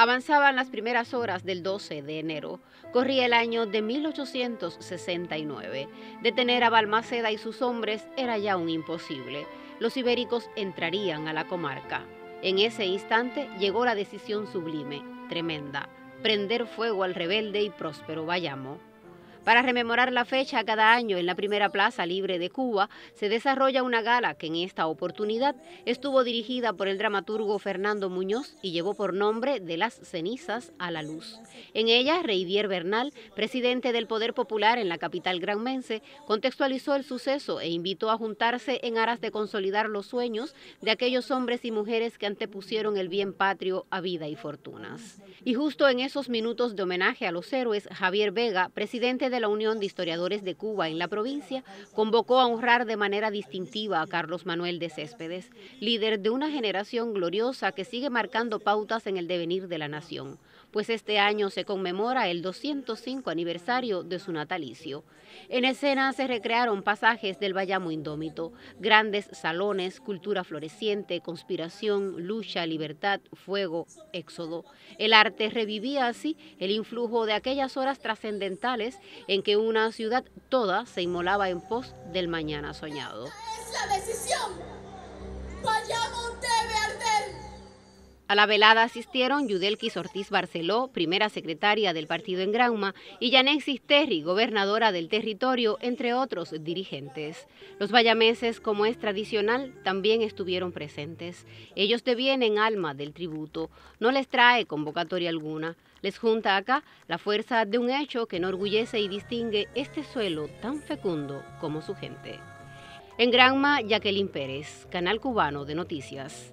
Avanzaban las primeras horas del 12 de enero. Corría el año de 1869. Detener a Balmaceda y sus hombres era ya un imposible. Los ibéricos entrarían a la comarca. En ese instante llegó la decisión sublime, tremenda, prender fuego al rebelde y próspero Bayamo. Para rememorar la fecha, cada año en la primera plaza libre de Cuba se desarrolla una gala que en esta oportunidad estuvo dirigida por el dramaturgo Fernando Muñoz y llevó por nombre De las cenizas a la luz. En ella, Reidier Bernal, presidente del Poder Popular en la capital granmense, contextualizó el suceso e invitó a juntarse en aras de consolidar los sueños de aquellos hombres y mujeres que antepusieron el bien patrio a vida y fortunas. Y justo en esos minutos de homenaje a los héroes, Javier Vega, presidente de la Unión de Historiadores de Cuba en la provincia, convocó a honrar de manera distintiva a Carlos Manuel de Céspedes, líder de una generación gloriosa que sigue marcando pautas en el devenir de la nación pues este año se conmemora el 205 aniversario de su natalicio. En escena se recrearon pasajes del Bayamo Indómito, grandes salones, cultura floreciente, conspiración, lucha, libertad, fuego, éxodo. El arte revivía así el influjo de aquellas horas trascendentales en que una ciudad toda se inmolaba en pos del mañana soñado. A la velada asistieron Yudelquis Ortiz Barceló, primera secretaria del partido en Grauma, y Yanexis Terry, gobernadora del territorio, entre otros dirigentes. Los vallameses, como es tradicional, también estuvieron presentes. Ellos devienen alma del tributo, no les trae convocatoria alguna. Les junta acá la fuerza de un hecho que enorgullece y distingue este suelo tan fecundo como su gente. En Granma, Jacqueline Pérez, Canal Cubano de Noticias.